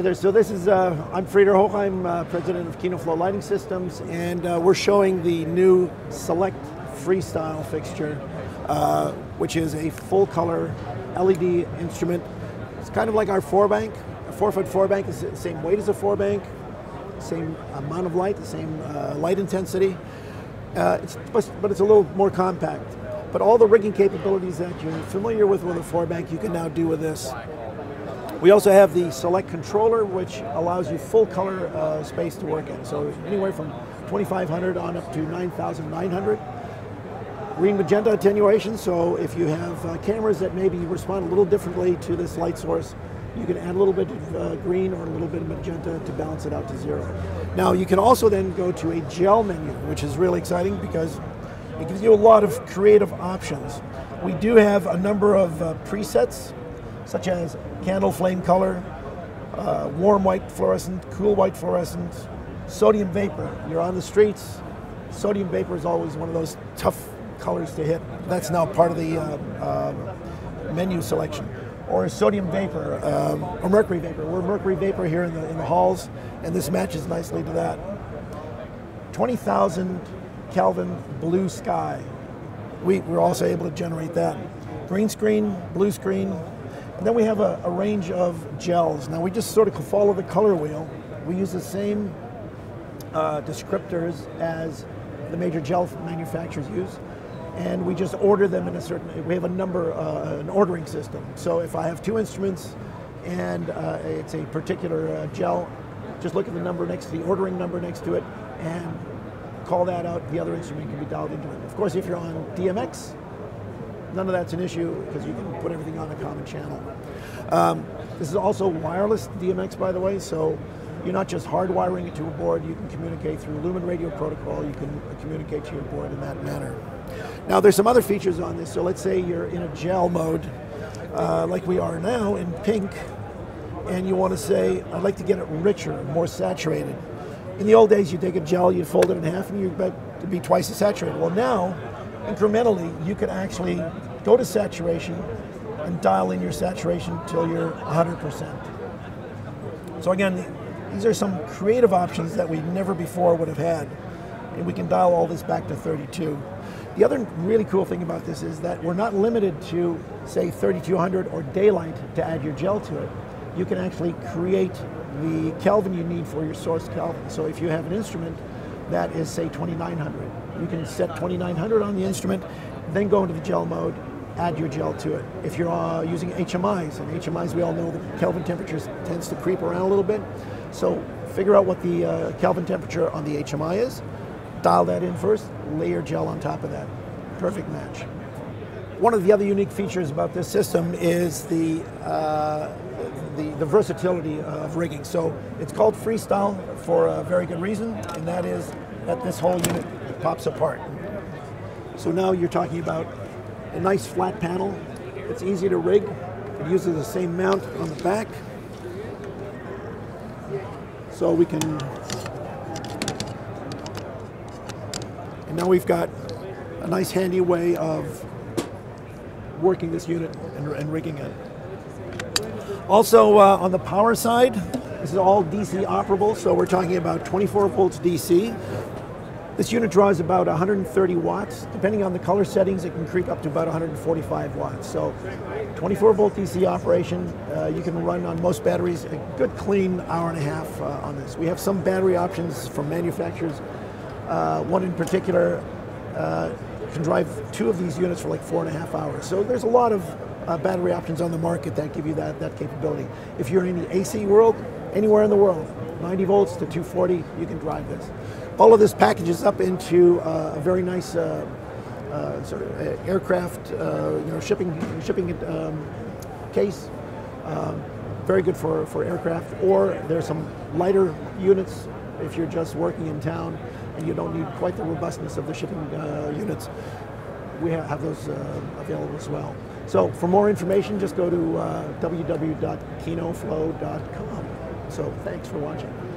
So this is uh, I'm Frieder Hoch. I'm uh, president of Kino Flo Lighting Systems, and uh, we're showing the new Select Freestyle fixture, uh, which is a full color LED instrument. It's kind of like our four bank. A four foot four bank is the same weight as a four bank, same amount of light, the same uh, light intensity. Uh, it's, but it's a little more compact. But all the rigging capabilities that you're familiar with with a four bank, you can now do with this. We also have the Select controller, which allows you full color uh, space to work in. So anywhere from 2500 on up to 9900. Green magenta attenuation, so if you have uh, cameras that maybe respond a little differently to this light source, you can add a little bit of uh, green or a little bit of magenta to balance it out to zero. Now you can also then go to a gel menu, which is really exciting because it gives you a lot of creative options. We do have a number of uh, presets such as candle flame color, uh, warm white fluorescent, cool white fluorescent, sodium vapor. You're on the streets, sodium vapor is always one of those tough colors to hit. That's now part of the uh, uh, menu selection. Or sodium vapor, um, or mercury vapor. We're mercury vapor here in the, in the halls, and this matches nicely to that. 20,000 Kelvin blue sky. We, we're also able to generate that. Green screen, blue screen, and then we have a, a, range of gels. Now we just sort of follow the color wheel. We use the same uh, descriptors as the major gel manufacturers use, and we just order them in a certain. We have a number, uh, an ordering system. So if I have two instruments, and uh, it's a particular uh, gel, just look at the number next to the ordering number next to it, and call that out. The other instrument can be dialed into it. Of course, if you're on DMX, none of that's an issue because you can put everything on a common channel. Um, this is also wireless DMX, by the way, so you're not just hardwiring it to a board, you can communicate through Lumen Radio protocol, you can communicate to your board in that manner. Now there's some other features on this, so let's say you're in a gel mode, uh, like we are now in pink, and you want to say, I'd like to get it richer, more saturated. In the old days, you take a gel, you fold it in half, and you to be twice as saturated. Well now, incrementally, you could actually go to saturation and dial in your saturation until you're 100%. So again, these are some creative options that we never before would have had. And we can dial all this back to 32. The other really cool thing about this is that we're not limited to, say, 3200 or daylight to add your gel to it. You can actually create the Kelvin you need for your source Kelvin. So if you have an instrument that is, say, 2900, you can set 2900 on the instrument, then go into the gel mode, add your gel to it. If you're uh, using HMIs, and HMIs we all know the Kelvin temperature tends to creep around a little bit, so figure out what the uh, Kelvin temperature on the HMI is, dial that in first, layer gel on top of that. Perfect match. One of the other unique features about this system is the, uh, the, the, versatility of rigging. So it's called freestyle for a very good reason, and that is that this whole unit pops apart. So now you're talking about a nice flat panel. It's easy to rig. It uses the same mount on the back. So we can, and now we've got a nice handy way of working this unit and, and rigging it. Also uh, on the power side, this is all DC operable, so we're talking about 24 volts DC. This unit draws about 130 watts. Depending on the color settings, it can creep up to about 145 watts. So 24 volt DC operation, uh, you can run on most batteries a good clean hour and a half uh, on this. We have some battery options from manufacturers. Uh, one in particular uh, can drive two of these units for like four and a half hours. So there's a lot of uh, battery options on the market that give you that, that capability. If you're in the AC world, anywhere in the world, 90 volts to 240, you can drive this. All of this packages up into uh, a very nice uh, uh, sort of uh, aircraft, uh, you know, shipping shipping um, case. Um, very good for, for aircraft. Or there's some lighter units if you're just working in town and you don't need quite the robustness of the shipping uh, units. We have those available as well. So for more information, just go to www.kinoflo.com. So thanks for watching.